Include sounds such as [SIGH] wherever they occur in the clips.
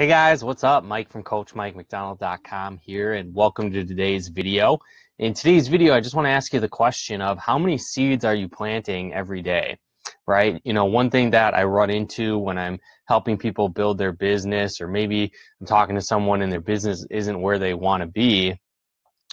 Hey guys, what's up? Mike from CoachMikeMacDonald.com here, and welcome to today's video. In today's video, I just want to ask you the question of how many seeds are you planting every day, right? You know, one thing that I run into when I'm helping people build their business, or maybe I'm talking to someone and their business isn't where they want to be,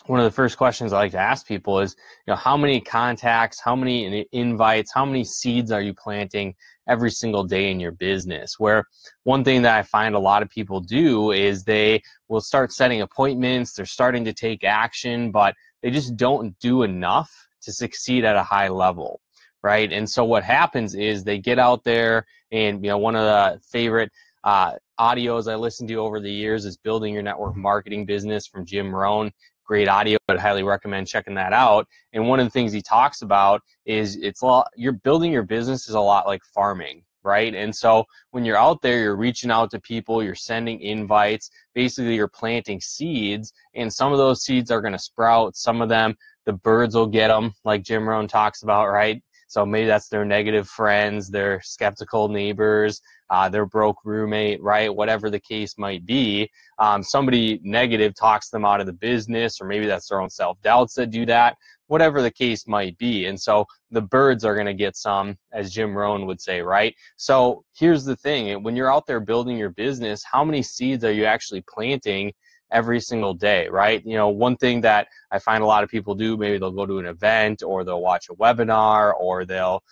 one of the first questions I like to ask people is, you know, how many contacts, how many invites, how many seeds are you planting every single day in your business. Where one thing that I find a lot of people do is they will start setting appointments, they're starting to take action, but they just don't do enough to succeed at a high level. Right. And so what happens is they get out there and, you know, one of the favorite uh, audios I listened to over the years is Building Your Network Marketing Business from Jim Rohn great audio. I'd highly recommend checking that out. And one of the things he talks about is it's a lot, you're building your business is a lot like farming, right? And so when you're out there, you're reaching out to people, you're sending invites, basically you're planting seeds, and some of those seeds are going to sprout. Some of them, the birds will get them, like Jim Rohn talks about, right? So maybe that's their negative friends, their skeptical neighbors, uh, their broke roommate, right? Whatever the case might be. Um, somebody negative talks them out of the business, or maybe that's their own self doubts that do that, whatever the case might be. And so the birds are going to get some, as Jim Rohn would say, right? So here's the thing when you're out there building your business, how many seeds are you actually planting? Every single day, right? You know, one thing that I find a lot of people do, maybe they'll go to an event or they'll watch a webinar or they'll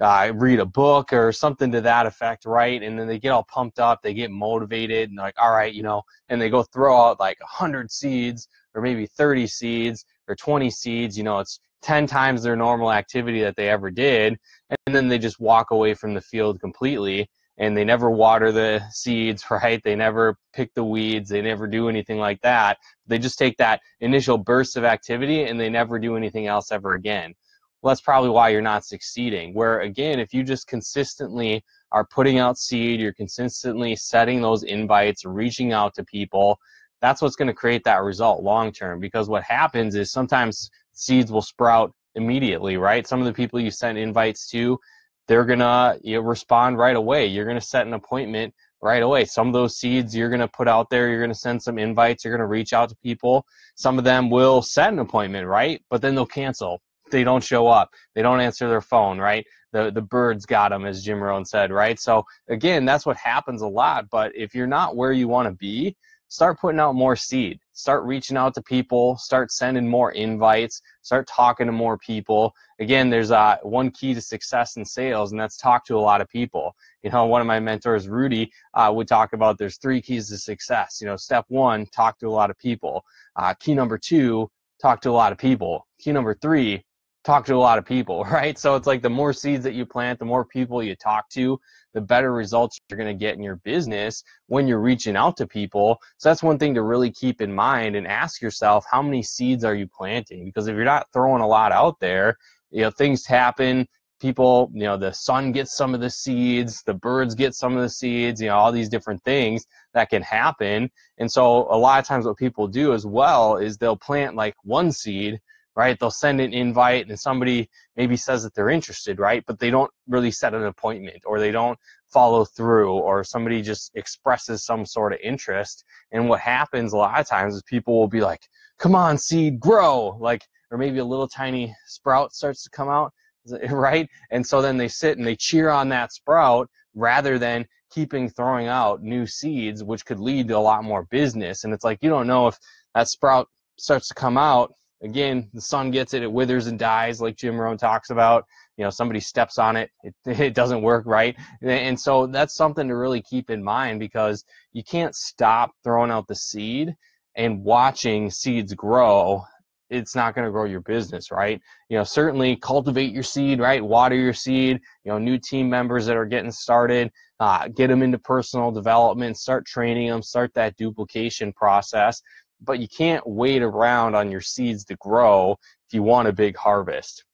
uh, read a book or something to that effect, right? And then they get all pumped up, they get motivated, and like, all right, you know, and they go throw out like 100 seeds or maybe 30 seeds or 20 seeds, you know, it's 10 times their normal activity that they ever did. And then they just walk away from the field completely and they never water the seeds, [LAUGHS] right? They never pick the weeds, they never do anything like that. They just take that initial burst of activity and they never do anything else ever again well, that's probably why you're not succeeding. Where again, if you just consistently are putting out seed, you're consistently setting those invites, reaching out to people, that's what's going to create that result long term. Because what happens is sometimes seeds will sprout immediately, right? Some of the people you send invites to, they're gonna you know, respond right away. You're gonna set an appointment right away. Some of those seeds you're to put out there, you're to send some invites, you're to reach out to people. Some of them will set an appointment, right? But then they'll cancel they don't show up. They don't answer their phone, right? The the birds got them, as Jim Rohn said, right? So again, that's what happens a lot. But if you're not where you want to be, start putting out more seed. Start reaching out to people. Start sending more invites. Start talking to more people. Again, there's uh, one key to success in sales, and that's talk to a lot of people. You know, one of my mentors, Rudy, uh, would talk about there's three keys to success. You know, step one, talk to a lot of people. Uh, key number two, talk to a lot of people. Key number three, talk to a lot of people, [LAUGHS] right? So it's like the more seeds that you plant, the more people you talk to, the better results you're going to get in your business when you're reaching out to people. So that's one thing to really keep in mind and ask yourself how many seeds are you planting? Because if you're not throwing a lot out there, you know, things happen. People, you know, the sun gets some of the seeds, the birds get some of the seeds, you know, all these different things that can happen. And so a lot of times what people do as well is they'll plant like one seed right? They'll send an invite and somebody maybe says that they're interested, right? But they don't really set an appointment or they don't follow through or somebody just expresses some sort of interest. And what happens a lot of times is people will be like, come on, seed, grow. Like, or maybe a little tiny sprout starts to come out, [LAUGHS] right? And so then they sit and they cheer on that sprout rather than keeping throwing out new seeds, which could lead to a lot more business. And it's like, you don't know if that sprout starts to come out again, the sun gets it, it withers and dies, like Jim Rohn talks about. You know, somebody steps on it, it, [LAUGHS] it doesn't work right. And so that's something to really keep in mind because you can't stop throwing out the seed and watching seeds grow. It's not going to grow your business, right? You know, certainly cultivate your seed, right? Water your seed. You know, new team members that are getting started, uh, get them into personal development, start training them, start that duplication process but you can't wait around on your seeds to grow if you want a big harvest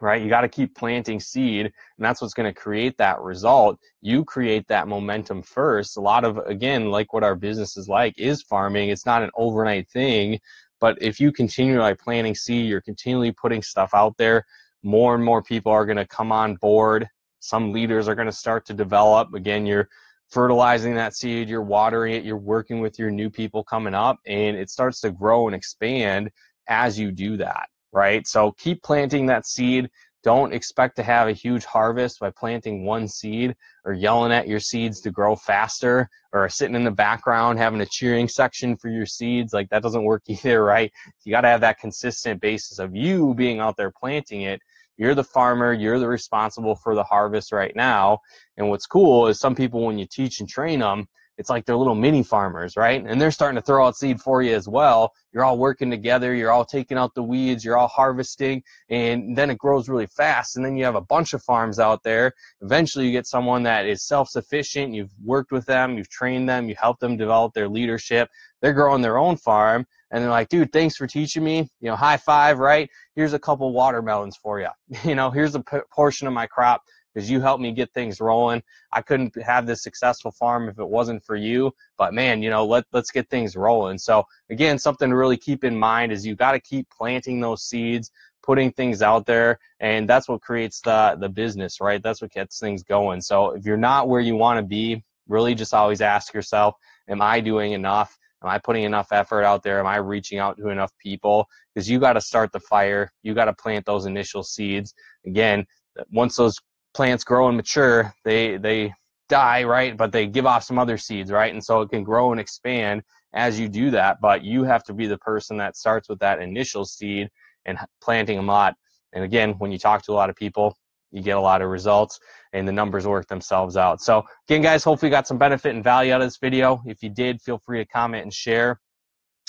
right? You got to keep planting seed and that's what's going to create that result. You create that momentum first. A lot of again like what our business is like is farming. It's not an overnight thing but if you continue like planting seed you're continually putting stuff out there more and more people are going to come on board. Some leaders are going to start to develop. Again you're fertilizing that seed, you're watering it, you're working with your new people coming up, and it starts to grow and expand as you do that, right? So keep planting that seed. Don't expect to have a huge harvest by planting one seed or yelling at your seeds to grow faster or sitting in the background having a cheering section for your seeds. Like that doesn't work [LAUGHS] either, right? You got to have that consistent basis of you being out there planting it you're the farmer, you're the responsible for the harvest right now. And what's cool is some people, when you teach and train them, it's like they're little mini farmers, right? And they're starting to throw out seed for you as well. You're all working together, you're all taking out the weeds, you're all harvesting, and then it grows really fast. And then you have a bunch of farms out there. Eventually, you get someone that is self sufficient. You've worked with them, you've trained them, you helped them develop their leadership. They're growing their own farm, and they're like, dude, thanks for teaching me. You know, high five, right? Here's a couple watermelons for you. [LAUGHS] You know, here's a p- portion of my crop because you helped me get things rolling. I couldn't have this successful farm if it wasn't for you. But man, you know, let let's get things rolling. So again, something to really keep in mind is you got to keep planting those seeds, putting things out there, and that's what creates the the business, right? That's what gets things going. So if you're not where you want to be, really just always ask yourself, am I doing enough? Am I putting enough effort out there? Am I reaching out to enough people? Because you got to start the fire. You got to plant those initial seeds. Again, once those plants grow and mature, they they die, right? But they give off some other seeds, right? And so it can grow and expand as you do that. But you have to be the person that starts with that initial seed and planting a lot. And again, when you talk to a lot of people, you get a lot of results and the numbers work themselves out. So again, guys, hopefully you got some benefit and value out of this video. If you did, feel free to comment and share.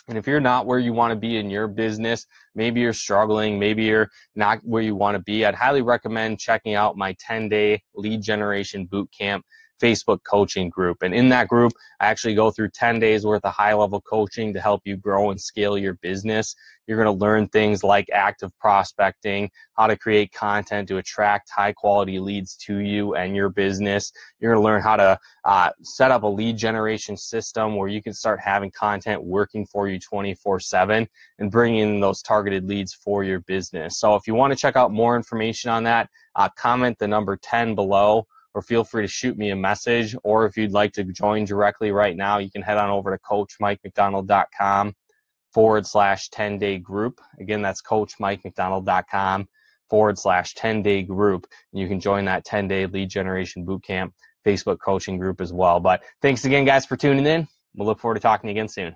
And if you're not where you want to be in your business, maybe you're struggling, maybe you're not where you want to be, I'd highly recommend checking out my 10 day lead generation boot camp. Facebook coaching group. And in that group, I actually go through 10 days worth of high level coaching to help you grow and scale your business. You're going to learn things like active prospecting, how to create content to attract high quality leads to you and your business. You're going to learn how to uh, set up a lead generation system where you can start having content working for you 24 7 and bring in those targeted leads for your business. So if you want to check out more information on that, uh, comment the number 10 below or feel free to shoot me a message. Or if you'd like to join directly right now, you can head on over to coachmikemacdonald.com forward slash 10 day group. Again, that's coachmikemacdonald.com forward slash 10 day group. And you can join that 10 day lead generation bootcamp Facebook coaching group as well. But thanks again, guys, for tuning in. We'll look forward to talking again soon.